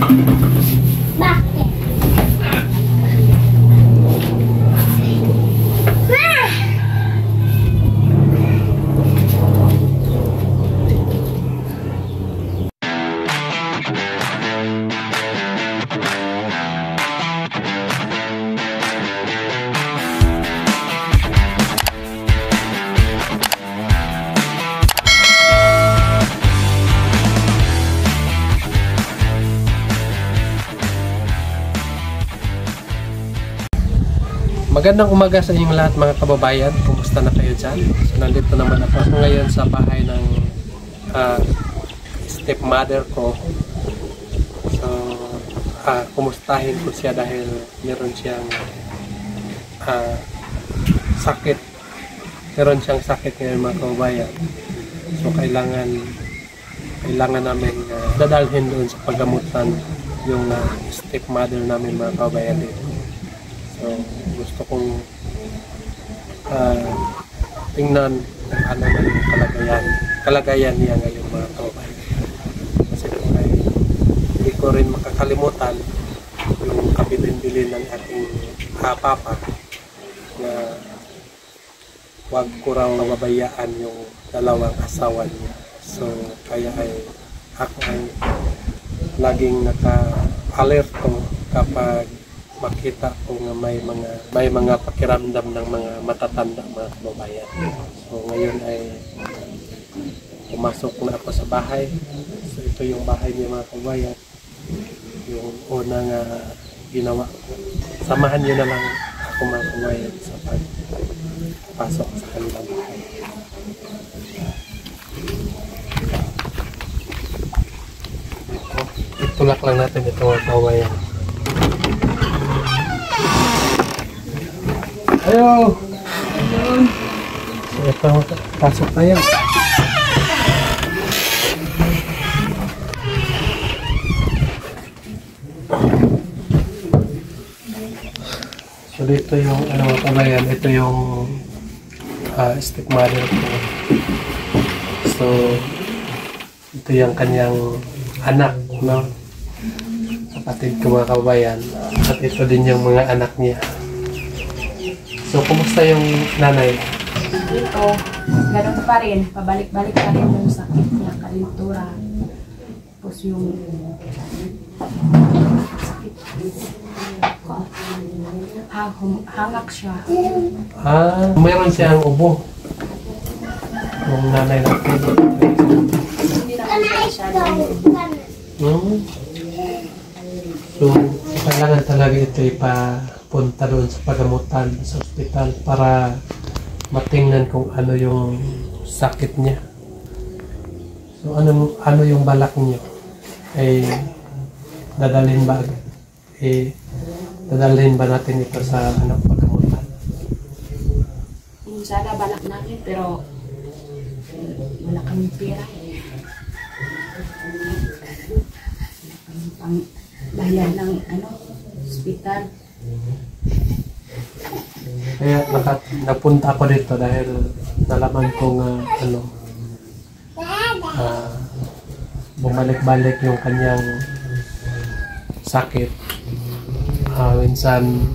Bakit? Magandang umaga sa inyong lahat mga kababayan. Kumusta na kayo dyan? So nandito naman ako ngayon sa bahay ng ah, stepmother ko. So ah, kumustahin ko siya dahil meron siyang ah, sakit. Meron siyang sakit ngayon mga kababayan. So kailangan kailangan namin ah, dadalhin doon sa paggamutan yung ah, stepmother namin mga kababayan dito. So, gusto kong ah, tingnan kung ano na yung kalagayan, kalagayan niya ngayon mga kababayan. Kasi po ay hindi ko rin makakalimutan yung kabilin-bilin ng ating ah, papa na wag ko raw mababayaan yung dalawang asawa niya. So, kaya ay ako ay laging naka-alerto kapag makita ko nga may mga may mga pakiramdam ng mga matatanda mga kababayan. So ngayon ay pumasok na ako sa bahay. So ito yung bahay niya mga kababayan. Yung unang uh, ginawa ko. Samahan niyo na lang ako mga kababayan sa pagpasok sa kanilang bahay. Ito, itulak lang natin ito mga kababayan. Ayo. Ito, pasok tayo. So, dito yung, ano mga kabayan, ito yung uh, stepmother ko. So, ito yung kanyang anak, no? Kapatid ko mga kabayan. At ito din yung mga anak niya. So, kumusta yung nanay? Dito, ganun pa rin. Pabalik-balik pa rin yung sakit niya, kalintura. Tapos yung sakit. Hang, hum- hangak siya. Ah, mayroon siyang ubo. Yung nanay natin. Hindi naman siya Hmm. So, kailangan talaga ito ipapunta doon sa pagamutan sa ospital para matingnan kung ano yung sakit niya. So, ano, ano yung balak niyo? Eh, dadalhin ba? Eh, dadalhin ba natin ito sa ano, pagamutan? Sana balak namin, pero wala kami pera. Pang bayan ng ano, hospital. Kaya naka, napunta ako dito dahil nalaman ko nga ano ah, bumalik-balik yung kanyang sakit. Ah, minsan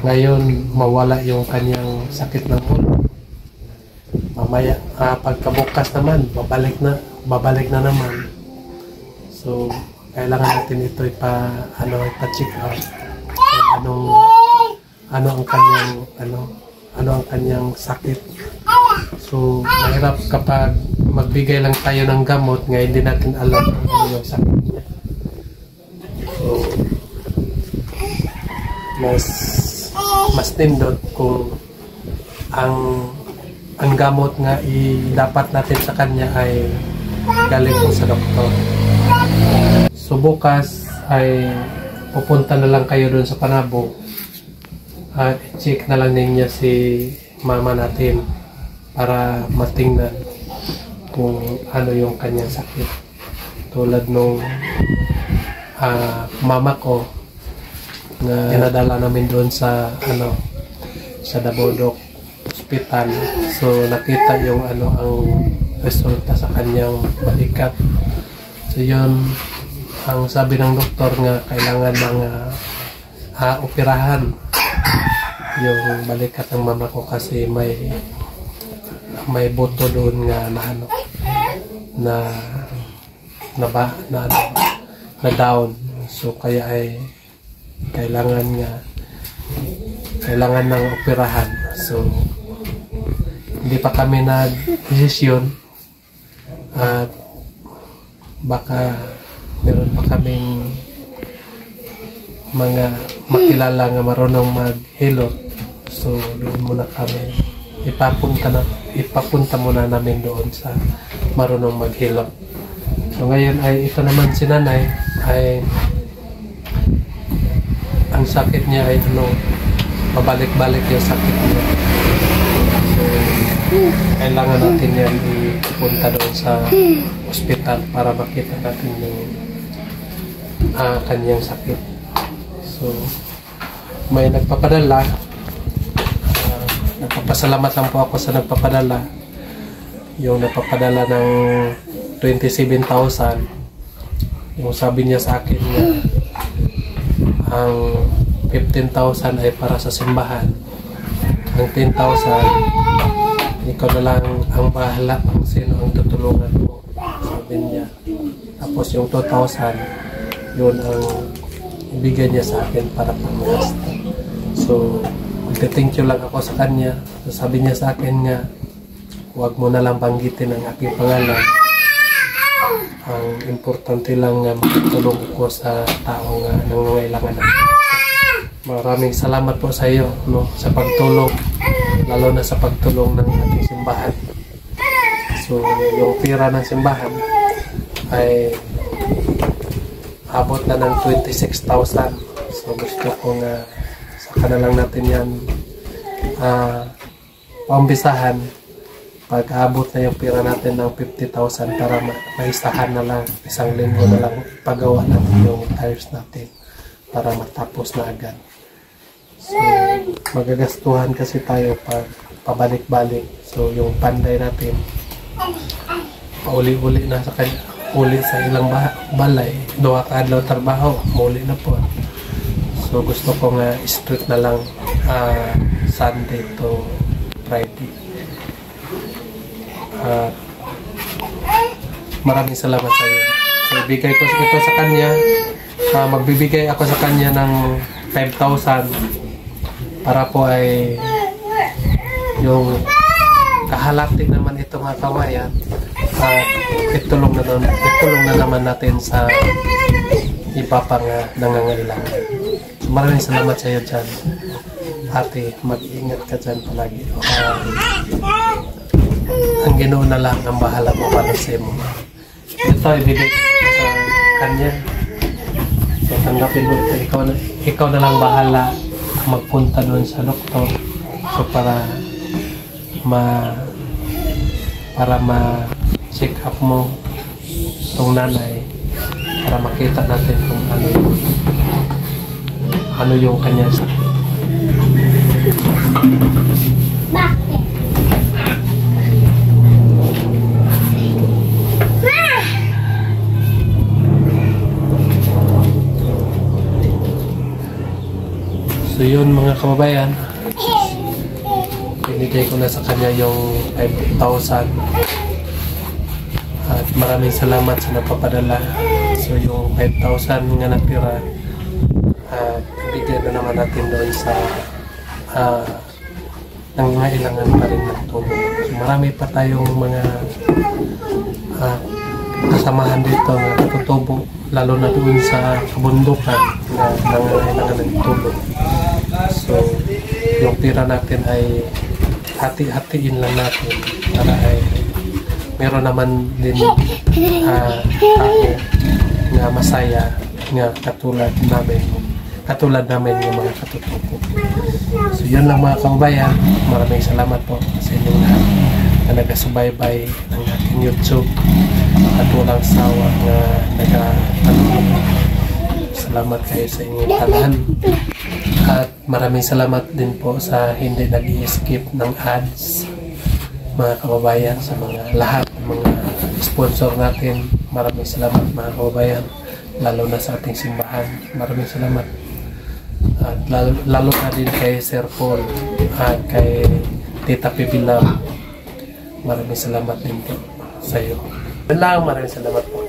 ngayon mawala yung kanyang sakit ng ulo. Mamaya ah, pagkabukas naman babalik na babalik na naman. So kailangan natin ito ipa ano ipa-check out. Anong ano ang kanyang ano ano ang kanyang sakit. So, mahirap kapag magbigay lang tayo ng gamot nga hindi natin alam kung ano yung sakit niya. So, mas mas nindot kung ang ang gamot nga i dapat natin sa kanya ay galing po sa doktor. So bukas ay pupunta na lang kayo doon sa Panabo at check na lang ninyo si mama natin para matingnan kung ano yung kanyang sakit. Tulad nung ah, mama ko na dinadala namin doon sa ano sa Dabodok Hospital. So nakita yung ano ang resulta sa kanyang balikat. So yun ang sabi ng doktor nga kailangan ng uh, operahan yung balikat ng mama ko kasi may may buto doon nga na ano na na ba na ano na down. So kaya ay kailangan nga kailangan ng operahan. So hindi pa kami nag-desisyon at baka meron pa kaming mga makilala nga marunong maghilot. So doon muna kami. Ipapunta na ipapunta muna namin doon sa marunong maghilot. So ngayon ay ito naman si nanay ay ang sakit niya ay ano pabalik-balik yung sakit niya. So kailangan natin yan ipunta doon sa ospital para makita natin yung ah, kanyang sakit. So may nagpapadala. Ah, nagpapasalamat lang po ako sa nagpapadala. Yung nagpapadala ng 27,000 yung sabi niya sa akin na ang 15,000 ay para sa simbahan. Ang 10,000 ikaw na lang ang bahala kung sino ang tutulungan mo. Sabi niya. Tapos yung 2,000 yun ang ibigay niya sa akin para panggasto so magte-thank you lang ako sa kanya. So, sabi niya sa akin nga huwag mo na lang banggitin ang aking pangalan. Ang importante lang nga makatulong ko sa tao nga nangangailangan ng Maraming salamat po sa iyo no, sa pagtulong, lalo na sa pagtulong ng ating simbahan. So, yung pira ng simbahan ay abot na ng 26,000. So, gusto ko nga saka na lang natin yan uh, paumbisahan pag abot na yung pira natin ng 50,000 para ma na lang isang linggo na lang pagawa natin yung tires natin para matapos na agad. So, magagastuhan kasi tayo pag pabalik-balik. So, yung panday natin, pauli-uli na sa kanya, uli sa ilang ba balay, duwa ka adlaw trabaho, muli na po. So, gusto ko nga strict na lang ah, Sunday to Friday. At maraming salamat sa iyo. So, ibigay ko ito sa kanya. Ah, magbibigay ako sa kanya ng 5,000 para po ay yung kahalati naman ito mga kawayan at itulong na, naman, itulong na naman natin sa iba pang uh, nangangailangan. So, maraming salamat sa iyo dyan. Ate, mag-ingat ka dyan palagi. Uh, ang ginoo na lang ang bahala mo para sa iyo. Ito, ibigay sa kanya. So, tanggapin mo ito. Ikaw na, ikaw na lang bahala magpunta doon sa doktor. So, para ma para ma check up mo itong nanay para makita natin kung ano yung ano yung kanya. So yun mga kababayan, binigay ko na sa kanya yung 5,000 at maraming salamat sa nagpapadala. So yung 5,000 nga natira, at bigyan na naman natin doon sa uh, nangangailangan pa rin ng tulong. So marami pa tayong mga uh, kasamahan dito na natutubo lalo na doon sa kabundukan na nangangailangan ng tulong. So, yung pira natin ay hati-hatiin lang natin para ay meron naman din uh, tao na masaya nga katulad namin katulad namin yung mga katutubo. So, yun lang mga kababayan. Maraming salamat po sa inyong lahat na nagasubaybay ng ating YouTube at walang sawa na nagtatanong. Salamat kayo sa inyong tanan. At maraming salamat din po sa hindi nag skip ng ads mga kababayan sa mga lahat ng mga sponsor natin. Maraming salamat mga kababayan. lalo na sa ating simbahan. Maraming salamat. At lalo, lalo na din kay Sir Paul at kay Tita Pibilam. Maraming salamat din po sa iyo. Lang, maraming salamat po.